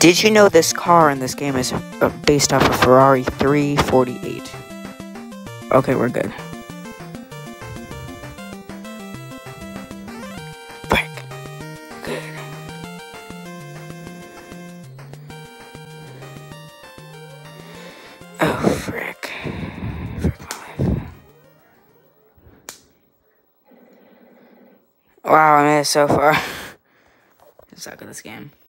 Did you know this car in this game is uh, based off a Ferrari 348? Okay, we're good. Back. Good. Oh, frick. Frick my life. Wow, I made it so far. I Suck at this game.